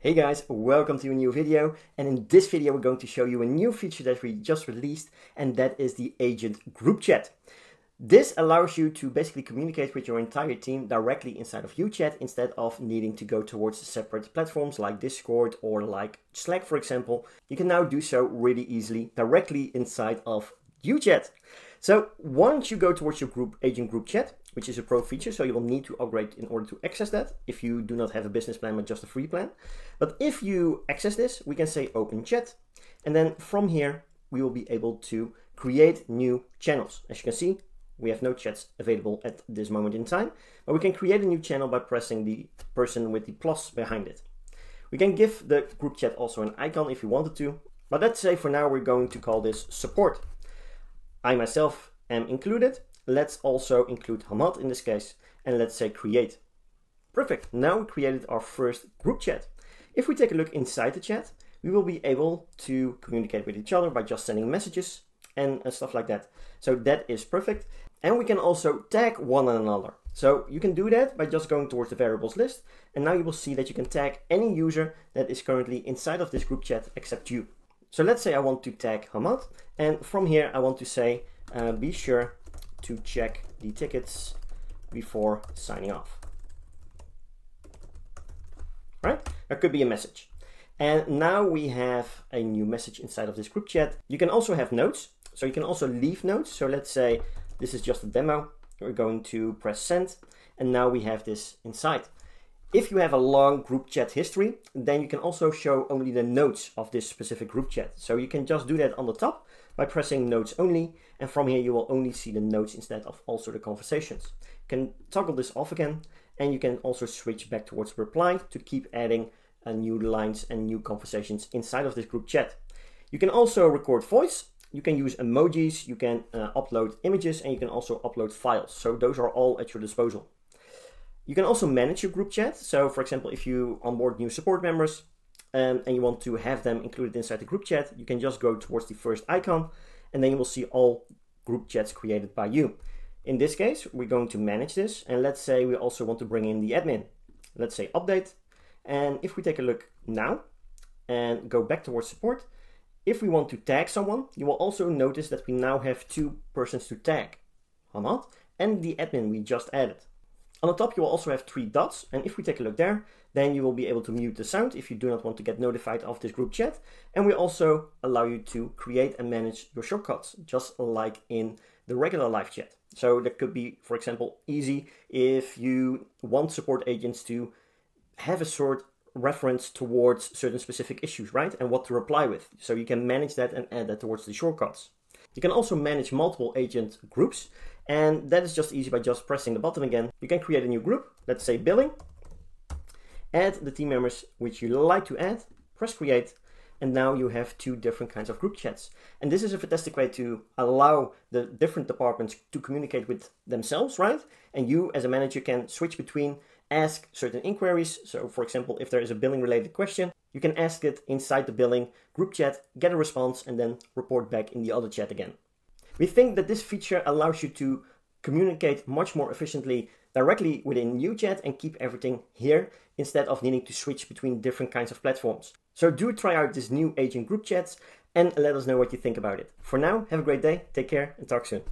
Hey guys, welcome to a new video and in this video we're going to show you a new feature that we just released and that is the agent group chat. This allows you to basically communicate with your entire team directly inside of UChat instead of needing to go towards separate platforms like Discord or like Slack for example. You can now do so really easily directly inside of UChat. So once you go towards your group agent group chat, which is a pro feature, so you will need to upgrade in order to access that if you do not have a business plan but just a free plan. But if you access this, we can say open chat. And then from here, we will be able to create new channels. As you can see, we have no chats available at this moment in time, but we can create a new channel by pressing the person with the plus behind it. We can give the group chat also an icon if you wanted to, but let's say for now we're going to call this support. I myself am included. Let's also include Hamad in this case, and let's say create. Perfect, now we created our first group chat. If we take a look inside the chat, we will be able to communicate with each other by just sending messages and stuff like that. So that is perfect. And we can also tag one another. So you can do that by just going towards the variables list. And now you will see that you can tag any user that is currently inside of this group chat except you. So let's say I want to tag Hamad. And from here, I want to say, uh, be sure to check the tickets before signing off. Right? That could be a message. And now we have a new message inside of this group chat. You can also have notes. So you can also leave notes. So let's say this is just a demo. We're going to press send. And now we have this inside. If you have a long group chat history, then you can also show only the notes of this specific group chat. So you can just do that on the top by pressing notes only. And from here, you will only see the notes instead of also the conversations. You can toggle this off again. And you can also switch back towards reply to keep adding uh, new lines and new conversations inside of this group chat. You can also record voice. You can use emojis. You can uh, upload images and you can also upload files. So those are all at your disposal. You can also manage your group chat. So for example, if you onboard new support members um, and you want to have them included inside the group chat, you can just go towards the first icon and then you will see all group chats created by you. In this case, we're going to manage this. And let's say we also want to bring in the admin. Let's say update. And if we take a look now and go back towards support, if we want to tag someone, you will also notice that we now have two persons to tag, Hamad and the admin we just added. On the top, you will also have three dots. And if we take a look there, then you will be able to mute the sound if you do not want to get notified of this group chat. And we also allow you to create and manage your shortcuts, just like in the regular live chat. So that could be, for example, easy if you want support agents to have a sort reference towards certain specific issues, right? And what to reply with. So you can manage that and add that towards the shortcuts. You can also manage multiple agent groups and that is just easy by just pressing the button again. You can create a new group, let's say billing, add the team members which you like to add, press create, and now you have two different kinds of group chats. And this is a fantastic way to allow the different departments to communicate with themselves, right? And you as a manager can switch between ask certain inquiries. So for example, if there is a billing related question, you can ask it inside the billing group chat, get a response, and then report back in the other chat again. We think that this feature allows you to communicate much more efficiently directly within UChat and keep everything here instead of needing to switch between different kinds of platforms. So do try out this new agent group chats and let us know what you think about it. For now, have a great day, take care, and talk soon.